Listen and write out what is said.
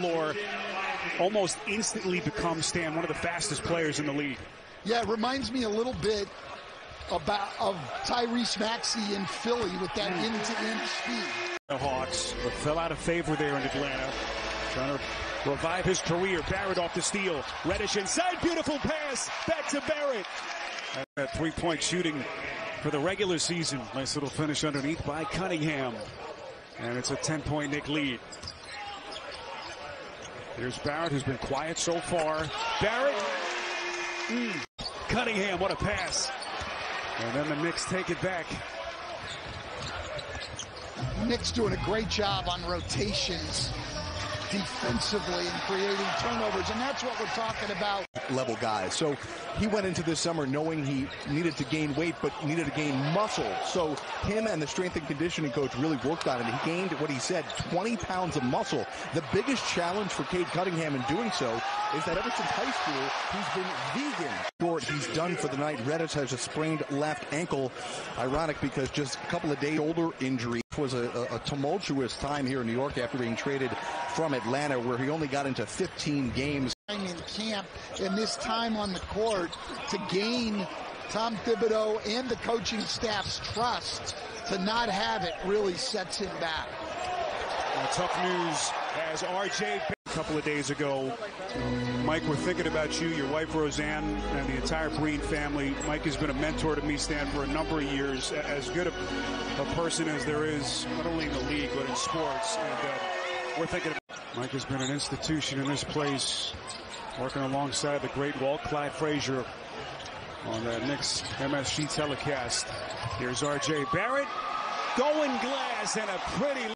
floor, almost instantly becomes Stan one of the fastest players in the league. Yeah, it reminds me a little bit about of Tyrese Maxey in Philly with that hmm. end-to-end speed. The Hawks fell out of favor there in Atlanta. Trying to revive his career. Barrett off the steal. Reddish inside. Beautiful pass. Back to Barrett. That three-point shooting for the regular season. Nice little finish underneath by Cunningham. And it's a 10-point Knick lead. Here's Barrett, who's been quiet so far. Barrett. Mm. Cunningham, what a pass. And then the Knicks take it back. Knicks doing a great job on rotations defensively and creating turnovers, and that's what we're talking about. level guy. So he went into this summer knowing he needed to gain weight, but needed to gain muscle. So him and the strength and conditioning coach really worked on it. He gained what he said, 20 pounds of muscle. The biggest challenge for Cade Cunningham in doing so is that ever since high school, he's been vegan. Short, he's done for the night. Reddish has a sprained left ankle. Ironic because just a couple of days older injury was a, a, a tumultuous time here in New York after being traded from Atlanta, where he only got into 15 games. In camp and this time on the court to gain Tom Thibodeau and the coaching staff's trust to not have it really sets him back. Tough news as RJ a couple of days ago. Mike, we're thinking about you, your wife Roseanne, and the entire Breen family. Mike has been a mentor to me, Stan, for a number of years. As good a, a person as there is, not only in the league, but in sports. And uh, we're thinking Mike has been an institution in this place, working alongside the great Walt Clyde Frazier on that Knicks MSG telecast. Here's RJ Barrett, going glass, and a pretty